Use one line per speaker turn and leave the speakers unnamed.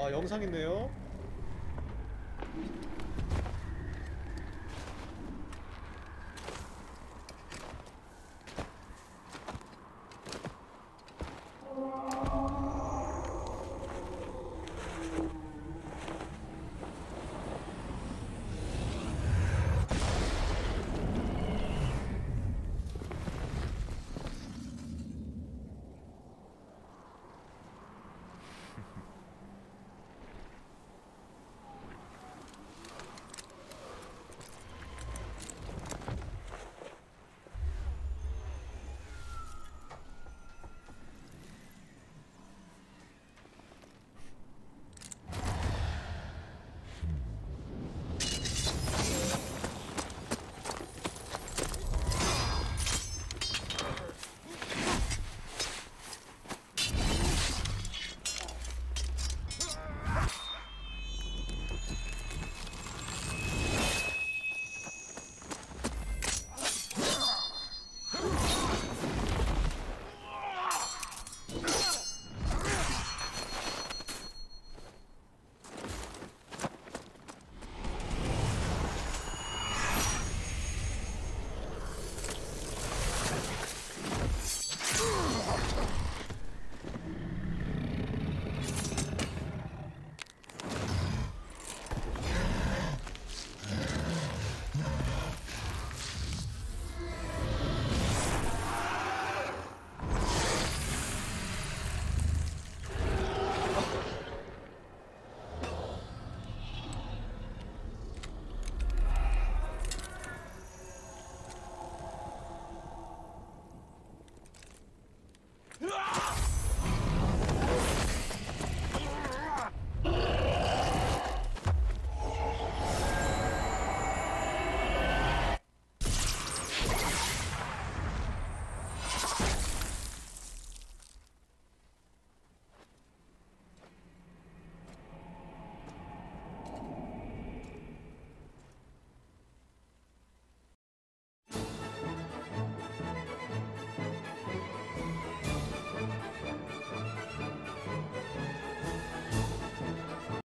아 영상 있네요.